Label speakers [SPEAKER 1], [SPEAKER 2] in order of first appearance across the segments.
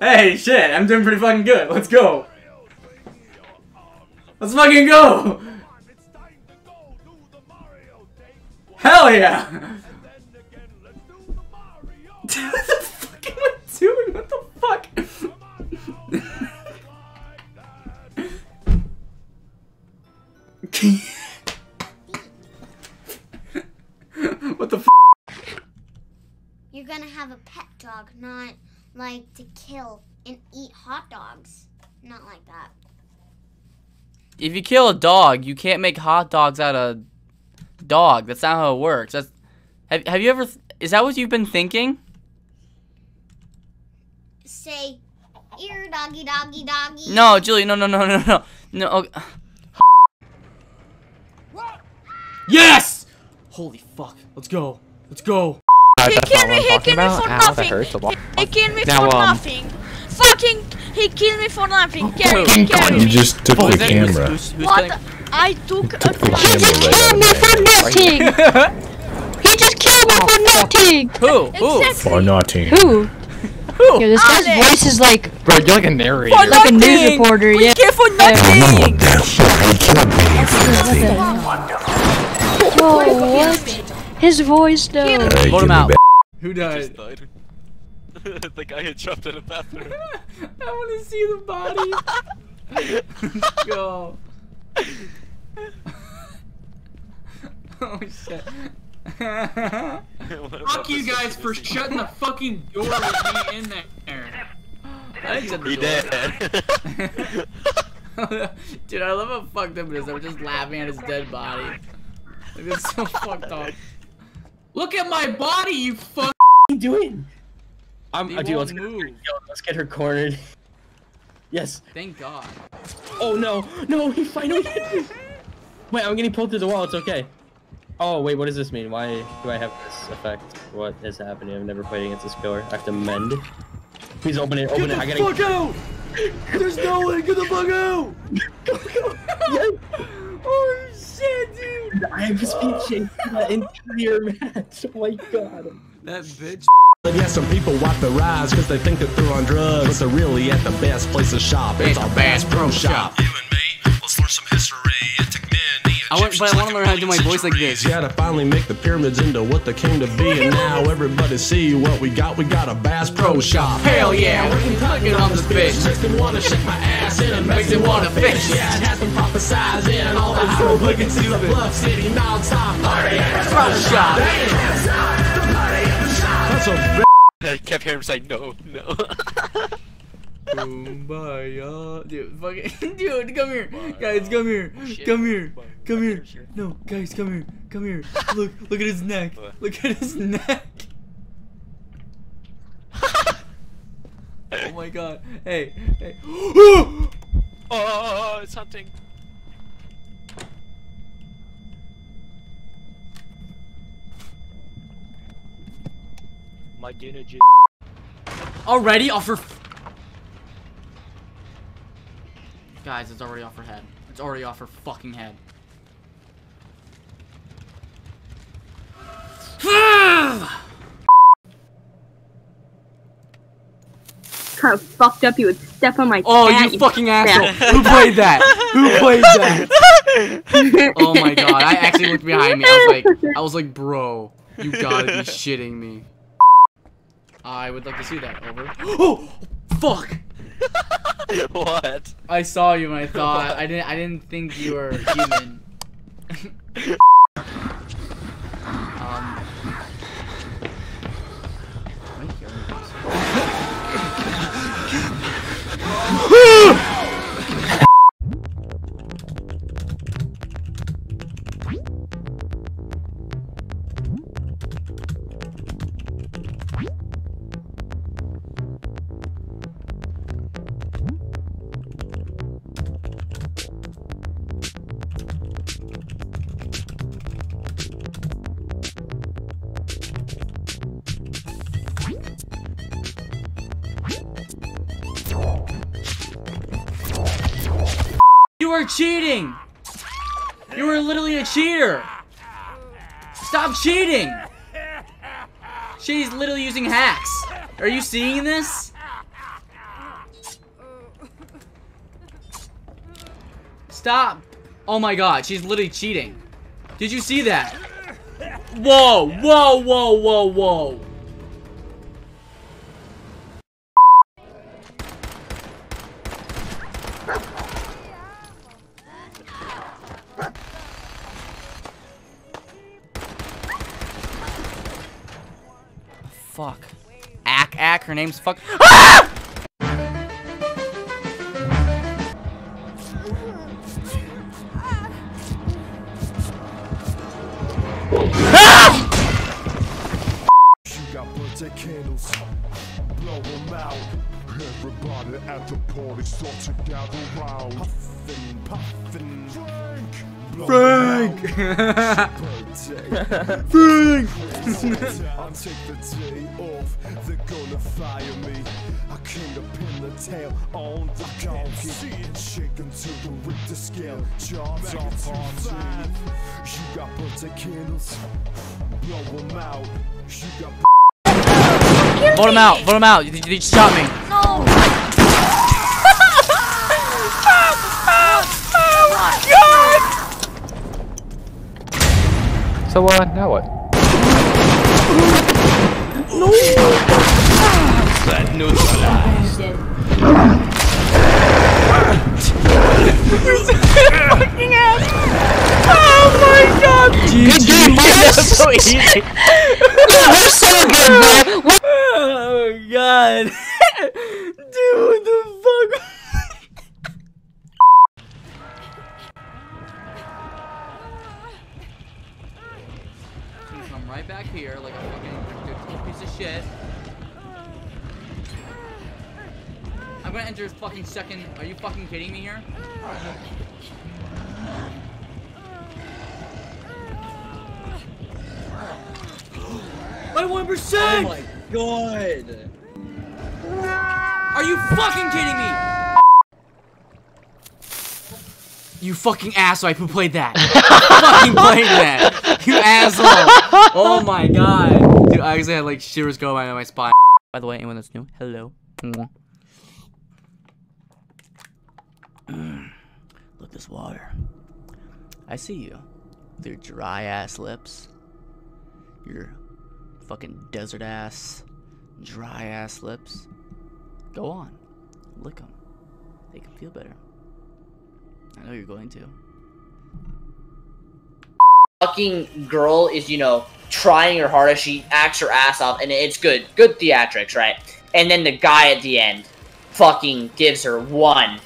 [SPEAKER 1] Hey, shit, I'm doing pretty fucking good. Let's go. Let's fucking go. Hell yeah. what the fuck am I doing? What the fuck? what the f
[SPEAKER 2] You're gonna have a pet dog, not like to kill and eat hot dogs. Not like that.
[SPEAKER 3] If you kill a dog, you can't make hot dogs out of dog. That's not how it works. That's have, have you ever is that what you've been thinking?
[SPEAKER 2] Say, ear doggy doggy doggy.
[SPEAKER 3] No, Julie, no no no no no. No. okay. Yes! Holy fuck. Let's go. Let's go.
[SPEAKER 4] He
[SPEAKER 5] that's
[SPEAKER 4] killed
[SPEAKER 5] not
[SPEAKER 4] me,
[SPEAKER 5] what I'm
[SPEAKER 4] he
[SPEAKER 5] talking
[SPEAKER 4] killed me
[SPEAKER 5] about.
[SPEAKER 4] for
[SPEAKER 5] Ow, that
[SPEAKER 4] nothing.
[SPEAKER 5] hurts a lot.
[SPEAKER 4] He, he killed me
[SPEAKER 5] Now,
[SPEAKER 4] for
[SPEAKER 5] um,
[SPEAKER 4] nothing. Fucking, he killed me for nothing. Carry me, carry
[SPEAKER 6] You just took
[SPEAKER 3] Oh,
[SPEAKER 6] the
[SPEAKER 3] is that- who's-
[SPEAKER 6] camera.
[SPEAKER 3] who's- who's
[SPEAKER 4] What?
[SPEAKER 3] killing-
[SPEAKER 4] I took a
[SPEAKER 6] Took the
[SPEAKER 4] flight.
[SPEAKER 6] camera right out of my hand.
[SPEAKER 7] He just killed me for nothing!
[SPEAKER 3] Who? Who?
[SPEAKER 4] Exactly.
[SPEAKER 6] For naughty.
[SPEAKER 7] Who?
[SPEAKER 3] Who?
[SPEAKER 7] Yo, this guy's
[SPEAKER 4] Alex.
[SPEAKER 7] voice is like
[SPEAKER 5] Bro, you're like a narrator.
[SPEAKER 3] For
[SPEAKER 7] like a news reporter,
[SPEAKER 3] We
[SPEAKER 7] yeah.
[SPEAKER 3] care for nothing!
[SPEAKER 7] Whoa, what? His voice though.
[SPEAKER 6] Hey,
[SPEAKER 3] Vote him out.
[SPEAKER 1] Who died?
[SPEAKER 8] died. the guy had jumped in a bathroom.
[SPEAKER 1] I want to see the body. Let's go. oh shit.
[SPEAKER 9] Fuck you guys for shutting the fucking door with me in there.
[SPEAKER 1] I didn't shut the
[SPEAKER 8] He
[SPEAKER 1] door.
[SPEAKER 8] did.
[SPEAKER 1] Dude, I love how fucked up it is. I'm just laughing at his dead body. Like, it's so fucked up.
[SPEAKER 9] Look at my body, you fuck.
[SPEAKER 10] you doing? I'm,
[SPEAKER 1] He
[SPEAKER 10] uh, dude, let's get,
[SPEAKER 1] move.
[SPEAKER 10] yo, let's get her cornered. Yes.
[SPEAKER 1] Thank God.
[SPEAKER 10] Oh no, no, he finally hit me. Wait, I'm getting pulled through the wall. It's okay. Oh wait, what does this mean? Why do I have this effect? What is happening? I've never played against this killer. I have to mend. Please open it. Open it. I gotta.
[SPEAKER 1] Fuck out! There's no way. Get the fuck out!
[SPEAKER 10] Yes.
[SPEAKER 1] Oh shit, dude!
[SPEAKER 10] I have speed chase for that entire match. Oh my god.
[SPEAKER 1] That bitch.
[SPEAKER 11] Yeah, some people wipe their eyes because they think that they're on drugs, but they're really at the best place to shop. It's our Bass Pro Shop.
[SPEAKER 6] You and me, let's learn some history.
[SPEAKER 1] I want, but I want to learn how to do my voice like this.
[SPEAKER 11] Yeah, to finally make the pyramids into what they came to be, and now everybody see what we got. We got a Bass Pro Shop.
[SPEAKER 1] Hell yeah, we can tuck it on this bitch.
[SPEAKER 11] Makes them wanna shake my ass and it makes
[SPEAKER 1] Makes it wanna fish.
[SPEAKER 11] Yeah, it has them prophesizing all the hieroglyphics to the Bluff City non-stop party.
[SPEAKER 1] Pro shop.
[SPEAKER 11] That's a
[SPEAKER 8] I kept hearing him say no, no.
[SPEAKER 1] Kumbaya. Dude, fucking. Dude, come here. Guys, come here.
[SPEAKER 8] Oh, shit.
[SPEAKER 1] Come here. Come here. No, guys, come here. Come here. Look, look at his neck. Look at his neck. Oh my god. Hey, hey.
[SPEAKER 8] Oh, oh, oh, it's hunting. My dinner just.
[SPEAKER 1] Already off her. Guys, it's already off her head. It's already off her fucking head.
[SPEAKER 7] Kind of fucked up. You would step on my
[SPEAKER 1] Oh,
[SPEAKER 7] cat,
[SPEAKER 1] you fucking asshole! Who played that? Who played that? Oh my god! I actually looked behind me. I was like, I was like, bro, you gotta be shitting me. I would like to see that. Over. Oh, fuck!
[SPEAKER 8] what?
[SPEAKER 1] I saw you and I thought I didn't. I didn't think you were human. You are cheating! You are literally a cheater! Stop cheating! She's literally using hacks. Are you seeing this? Stop. Oh my god, she's literally cheating. Did you see that? Whoa, whoa, whoa, whoa, whoa.
[SPEAKER 3] Fuck. Ack Ack, her name's fuck. Ah!
[SPEAKER 11] Frank! I'll take the day off, they're gonna fire me. I came to pin the tail on the donkey. Shaken to the Richter scale, charts are party. You got birthday candles, blow them out. You got
[SPEAKER 3] Vote him out, vote him out. You, you, you shot me.
[SPEAKER 4] No.
[SPEAKER 5] So, uh, now what?
[SPEAKER 3] Oh my god! Good game, That's so easy.
[SPEAKER 7] You're so good, bro.
[SPEAKER 1] fucking kidding me here? My one percent.
[SPEAKER 10] Oh my god.
[SPEAKER 1] Are you fucking kidding me? You fucking asshole! Who played that? fucking played that! You asshole! Oh my god! Dude, I actually had like shivers go down my spine.
[SPEAKER 3] By the way, anyone that's new, hello. Mm. Look, this water. I see you. With your dry ass lips. Your fucking desert ass, dry ass lips. Go on. Lick them. They can feel better. I know you're going to.
[SPEAKER 12] fucking girl is, you know, trying her hardest. She acts her ass off, and it's good. Good theatrics, right? And then the guy at the end fucking gives her one,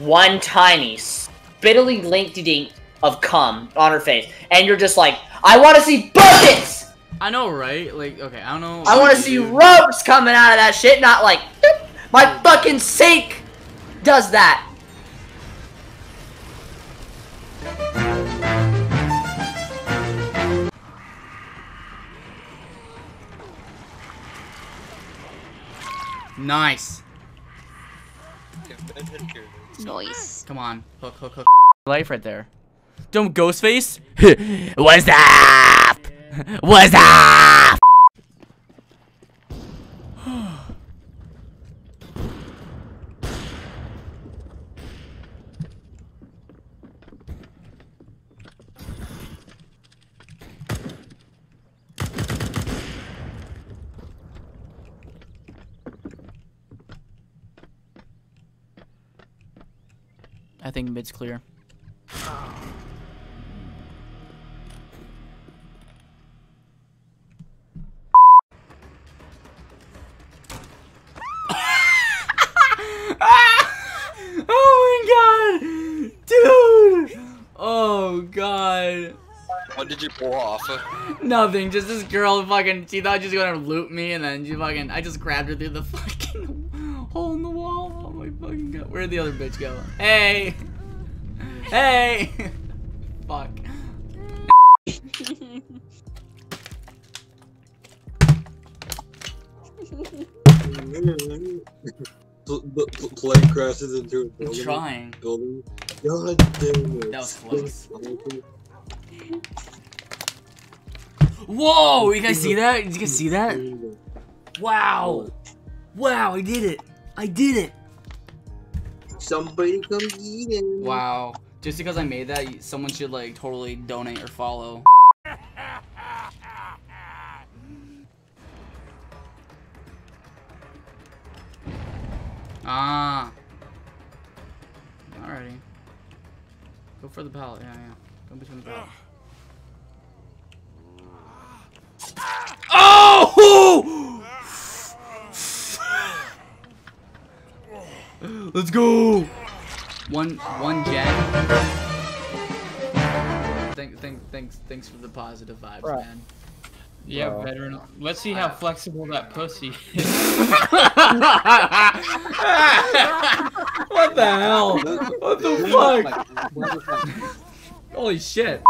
[SPEAKER 12] one tiny, spittily linky dink of cum on her face. And you're just like, I want to see buckets!
[SPEAKER 1] I know, right? Like, okay, I don't know.
[SPEAKER 12] I want to see ropes coming out of that shit, not like, "Doop." my fucking sink does that.
[SPEAKER 1] Nice.
[SPEAKER 4] Nice.
[SPEAKER 1] Come on, hook, hook, hook.
[SPEAKER 3] Life right there. Don't Ghostface. What's up? What's up? I think mid's clear.
[SPEAKER 1] oh my god! Dude! Oh god.
[SPEAKER 8] What did you pull off?
[SPEAKER 1] Nothing, just this girl fucking, she thought she was gonna loot me and then she fucking, I just grabbed her through the fucking hole in the wall. Oh my fucking god. Where'd the other bitch go? Hey! Hey! Fuck.
[SPEAKER 13] Pl- pl- pl- plane crashes into a
[SPEAKER 1] I'm
[SPEAKER 13] building.
[SPEAKER 1] trying.
[SPEAKER 13] Building. God damn it.
[SPEAKER 1] That was close. Whoa! You guys see that? Did you guys see that? Wow! Wow, I did it! I did it!
[SPEAKER 13] Somebody come eat him.
[SPEAKER 1] Wow. Just because I made that, someone should like totally donate or follow. Ah. Alrighty. Go for the pallet. Yeah, yeah. Go between the pallet. Oh! Let's go. One, one gen. Thank, thank, thanks, thanks for the positive vibes,
[SPEAKER 9] Bruh.
[SPEAKER 1] man.
[SPEAKER 9] Yeah,
[SPEAKER 10] Bro.
[SPEAKER 9] veteran. Let's see how flexible that pussy is.
[SPEAKER 1] what the hell? What the fuck? Holy shit.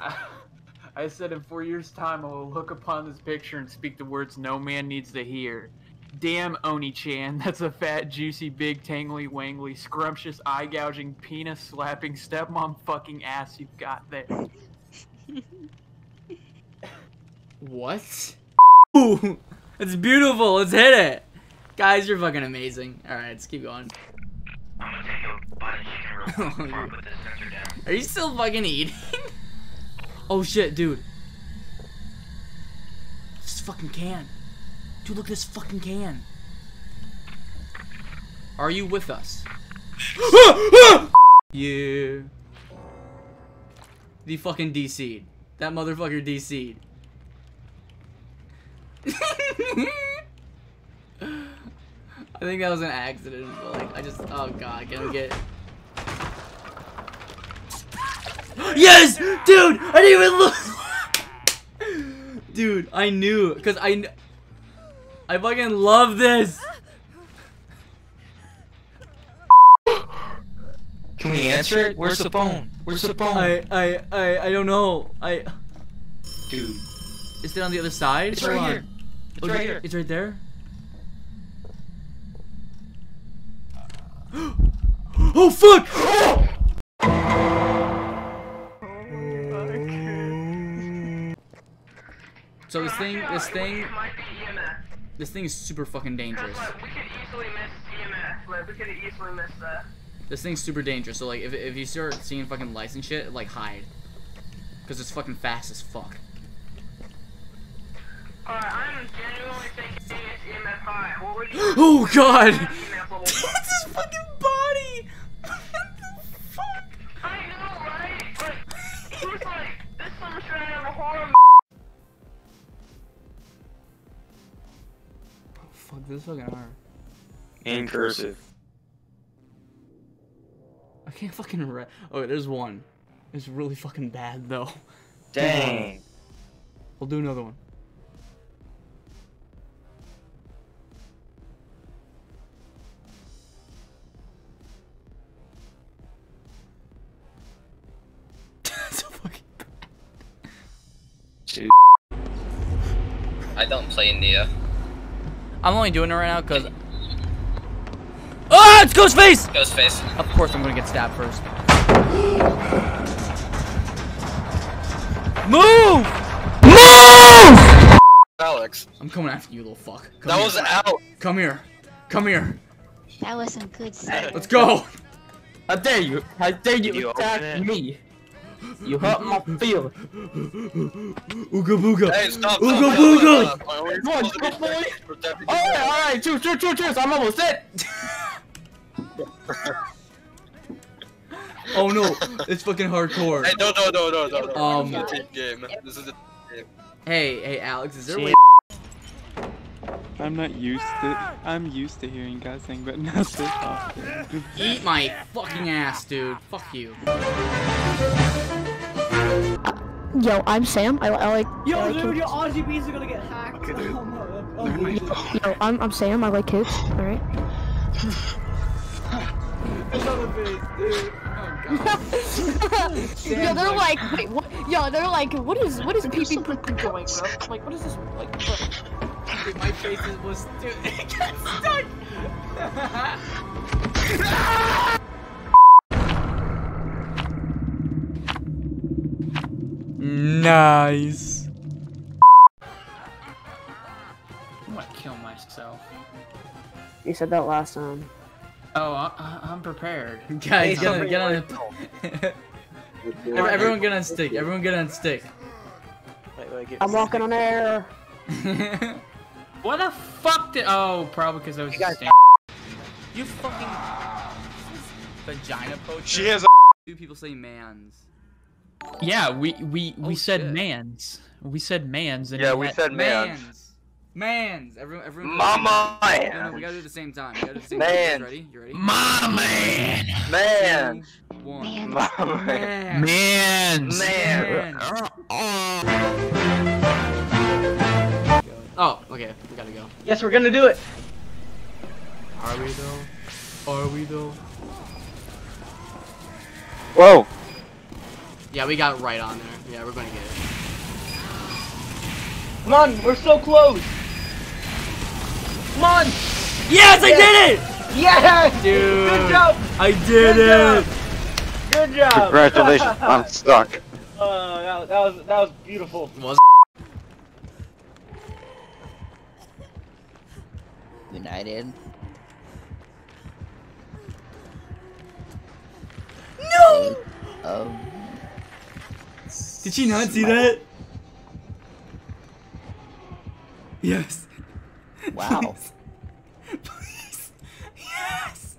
[SPEAKER 9] I said in four years' time, I will look upon this picture and speak the words no man needs to hear. Damn, Oni-chan, that's a fat, juicy, big, tangly, wangly, scrumptious, eye-gouging, penis-slapping, stepmom fucking ass you've got there.
[SPEAKER 1] What? Ooh, it's beautiful. Let's hit it. Guys, you're fucking amazing. Alright, let's keep going. Are you still fucking eating? oh shit, dude. This fucking can. Dude, look at this fucking can. Are you with us? yeah. The fucking DC'd. That motherfucker DC'd. I think that was an accident, but like, I just, oh god, can we get... Yes! Dude! I didn't even look! Dude, I knew, because I I fucking love this!
[SPEAKER 5] Can we answer it? Where's the phone? Where's the phone?
[SPEAKER 1] I, I, I, I don't know. I...
[SPEAKER 5] Dude.
[SPEAKER 1] Is it on the other side?
[SPEAKER 5] It's
[SPEAKER 1] Hold
[SPEAKER 5] right
[SPEAKER 1] on.
[SPEAKER 5] here. It's
[SPEAKER 1] Okay,
[SPEAKER 5] right here.
[SPEAKER 1] It's right there? oh fuck! So this thing, this thing, this thing is super fucking dangerous.
[SPEAKER 14] We could easily miss EMF. Like, we could easily miss that.
[SPEAKER 1] This thing's super dangerous. So like, if if you start seeing fucking lights and shit, like hide, cause it's fucking fast as fuck.
[SPEAKER 14] Alright, I'm genuinely thinking it's EMF high. What would you
[SPEAKER 1] Oh god!
[SPEAKER 14] EMF level?
[SPEAKER 1] It's his fucking
[SPEAKER 14] this
[SPEAKER 1] is fucking hard.
[SPEAKER 5] In cursive.
[SPEAKER 1] I can't fucking read. Oh, there's one. It's really fucking bad though.
[SPEAKER 5] Dang.
[SPEAKER 1] We'll do another one. I'm only doing it right now because. Oh, ah, it's Ghostface!
[SPEAKER 8] Ghostface.
[SPEAKER 1] Of course, I'm gonna get stabbed first. Move! Move!
[SPEAKER 8] Alex.
[SPEAKER 1] I'm coming after you, little fuck. Come
[SPEAKER 8] That
[SPEAKER 1] here.
[SPEAKER 8] was out.
[SPEAKER 1] Come here. Come here.
[SPEAKER 2] That was some good stuff.
[SPEAKER 1] Let's go.
[SPEAKER 10] How dare you? How dare you,
[SPEAKER 8] You open
[SPEAKER 10] attack
[SPEAKER 8] it?
[SPEAKER 10] me? You hurt my feelings.
[SPEAKER 1] Ooga booga.
[SPEAKER 8] Hey, stop.
[SPEAKER 1] Ooga
[SPEAKER 8] stop,
[SPEAKER 1] booga.
[SPEAKER 8] stop, stop. We're
[SPEAKER 10] Come on,
[SPEAKER 8] supposed to be
[SPEAKER 10] come on.
[SPEAKER 8] protecting
[SPEAKER 10] Alright,
[SPEAKER 8] you.
[SPEAKER 10] alright, choose, choose, choose, choose. I'm almost dead.
[SPEAKER 1] Oh no, it's fucking hardcore.
[SPEAKER 8] Hey, no, no, no, no, no, no.
[SPEAKER 1] Um,
[SPEAKER 8] This is a team game. This is a team game.
[SPEAKER 1] Hey, hey, Alex, is there a way?
[SPEAKER 15] I'm not used to. I'm used to hearing guys sing, but not this often.
[SPEAKER 1] Eat my fucking ass, dude. Fuck you.
[SPEAKER 7] Yo, I'm Sam. I, I like.
[SPEAKER 16] Yo,
[SPEAKER 7] I like
[SPEAKER 16] dude,
[SPEAKER 7] kids.
[SPEAKER 16] your RGBs are gonna get hacked. Oh, oh, oh no. Oh, no.
[SPEAKER 7] Yo, I'm I'm Sam. I like kids. All right.
[SPEAKER 16] Son of a bitch, dude. Oh,
[SPEAKER 7] Yo, they're like, wait, what? Yo, they're like, what is what is pee pee poo poo going, bro? Like, what is this? Like, bro?
[SPEAKER 1] Dude, my face was dude, it got stuck. nice.
[SPEAKER 9] I'm gonna kill myself.
[SPEAKER 7] You said that last time.
[SPEAKER 9] Oh, I, I- I'm prepared.
[SPEAKER 1] Guys, get on, get on it. Everyone get on stick. Everyone get on stick.
[SPEAKER 17] Wait, wait, give
[SPEAKER 7] I'm walking on air.
[SPEAKER 9] What the fuck did? Oh, probably because I was. Just
[SPEAKER 1] You fucking vagina poacher.
[SPEAKER 8] She has a-
[SPEAKER 1] Two people say mans.
[SPEAKER 9] Yeah, we we oh, we
[SPEAKER 1] Oh,
[SPEAKER 9] said
[SPEAKER 1] shit.
[SPEAKER 9] mans. We said mans. And
[SPEAKER 8] Yeah, we said mans.
[SPEAKER 1] Mans. Mans. Everyone, everyone.
[SPEAKER 8] Mama
[SPEAKER 1] No, no, we gotta do it at the same time. We gotta do the same time.
[SPEAKER 8] Man.
[SPEAKER 1] You ready? You ready?
[SPEAKER 9] My man.
[SPEAKER 8] Man.
[SPEAKER 1] Two, One.
[SPEAKER 8] Mama man.
[SPEAKER 9] Mans.
[SPEAKER 8] Man.
[SPEAKER 1] Oh. oh, okay. We gotta go.
[SPEAKER 17] Yes, we're gonna do it.
[SPEAKER 1] Are we though? Are we though?
[SPEAKER 8] Whoa.
[SPEAKER 1] Yeah, we got right on there. Yeah, we're gonna get it.
[SPEAKER 17] Come on, we're so close. Come on.
[SPEAKER 1] Yes, I did it!
[SPEAKER 17] Yes.
[SPEAKER 1] Dude.
[SPEAKER 17] Good job.
[SPEAKER 1] I did
[SPEAKER 17] Good
[SPEAKER 1] it!
[SPEAKER 17] job. Good job.
[SPEAKER 8] Congratulations. I'm stuck.
[SPEAKER 17] Uh, that, that was that was beautiful.
[SPEAKER 1] Was
[SPEAKER 3] United.
[SPEAKER 1] No!
[SPEAKER 3] Um,
[SPEAKER 1] Did she not see that? Yes.
[SPEAKER 3] Wow.
[SPEAKER 1] Please. Yes.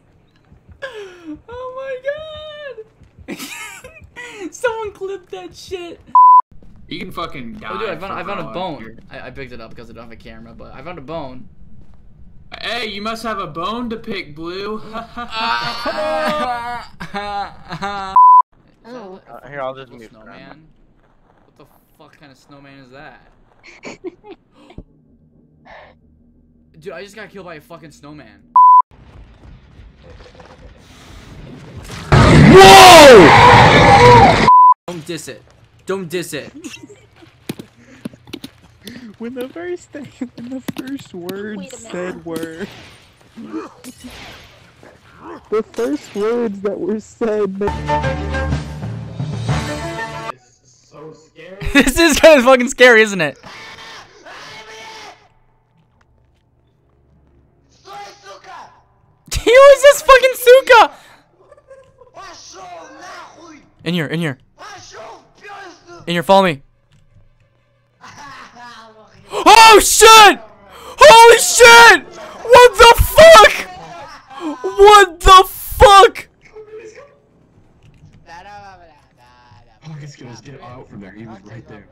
[SPEAKER 1] Oh my god. Someone clipped that shit.
[SPEAKER 9] You can fucking die.
[SPEAKER 1] Oh, dude, I found, I found a bone. I, I picked it up because I don't have a camera, but I found a bone.
[SPEAKER 9] Hey, you must have a bone to pick, Blue.
[SPEAKER 2] Oh.
[SPEAKER 17] Uh, here, I'll just
[SPEAKER 1] Little
[SPEAKER 17] mute.
[SPEAKER 1] snowman. What the fuck kind of snowman is that? Dude, I just got killed by a fucking snowman. Whoa! Don't diss it. Don't diss it.
[SPEAKER 15] When the first thing, when the first words said were. The first words that were said.
[SPEAKER 9] This is so scary.
[SPEAKER 1] this is kind of fucking scary, isn't it? Who is this fucking Suka? In here, in here. In here, follow me. Oh shit! Holy shit! What the fuck? What the fuck?
[SPEAKER 18] Get out from there. He was right there.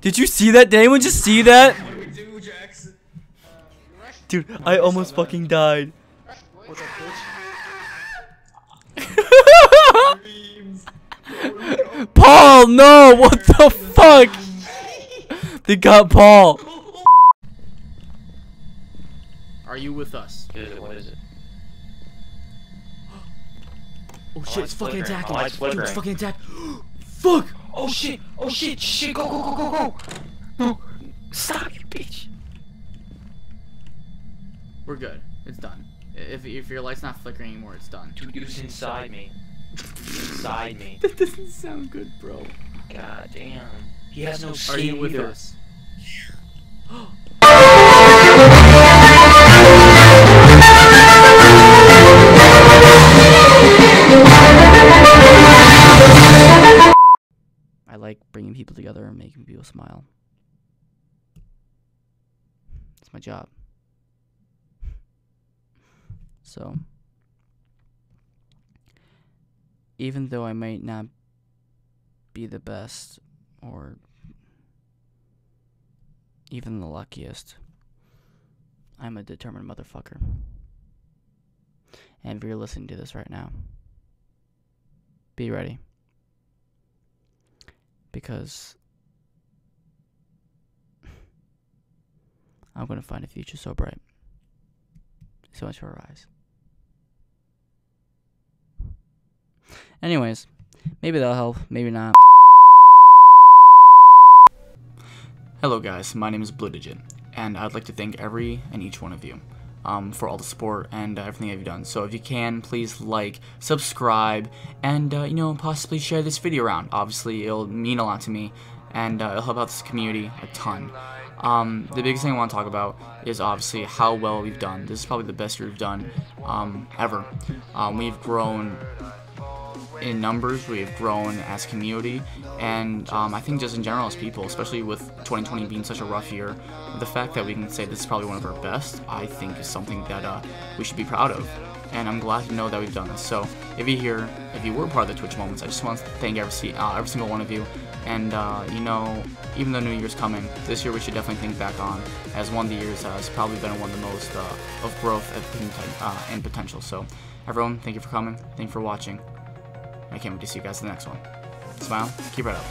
[SPEAKER 1] Did you see that? Did anyone just see that? Dude, I almost fucking died. Paul, no! What the fuck? They got Paul. Are you with us?
[SPEAKER 5] What is it?
[SPEAKER 1] Oh, oh shit, it's fucking attacking.
[SPEAKER 5] Oh, it's
[SPEAKER 1] Dude, it's fucking attack. Fuck!
[SPEAKER 5] Oh, oh shit! Oh, oh shit! Shit! Go go go go go! No! Stop, you bitch!
[SPEAKER 1] We're good. It's done. If, if your light's not flickering anymore, it's done.
[SPEAKER 5] Dude, was inside me. Inside me.
[SPEAKER 1] That doesn't sound good, bro.
[SPEAKER 5] God damn. He has no
[SPEAKER 1] Are you with
[SPEAKER 5] either.
[SPEAKER 1] us? making people smile. It's my job. So, even though I might not be the best or even the luckiest, I'm a determined motherfucker. And if you're listening to this right now, be ready. Because I'm going to find a future so bright. So much for our eyes. Anyways, maybe that'll help, maybe not. Hello guys, my name is Blue Digit, and I'd like to thank every and each one of you um, for all the support and uh, everything that you've done. So if you can, please like, subscribe, and uh, you know possibly share this video around. Obviously, it'll mean a lot to me, and uh, it'll help out this community a ton. Um, the biggest thing I want to talk about is obviously how well we've done. This is probably the best year we've done um, ever. Um, we've grown in numbers, we've grown as community, and um, I think just in general as people, especially with 2020 being such a rough year, the fact that we can say this is probably one of our best, I think is something that uh, we should be proud of. And I'm glad to know that we've done this. So if you're here, if you were part of the Twitch moments, I just want to thank every, uh, every single one of you. And uh, you know, even though New Year's coming, this year we should definitely think back on as one of the years has probably been one of the most uh, of growth and uh, and potential. So everyone, thank you for coming. Thank you for watching. I can't wait to see you guys in the next one. Smile, keep right up.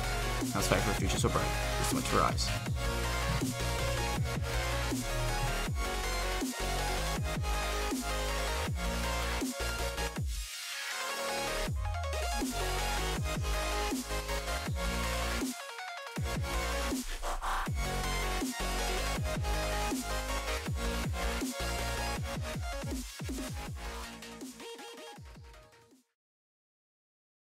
[SPEAKER 1] Now let's fight for a future so bright. There's so much for eyes.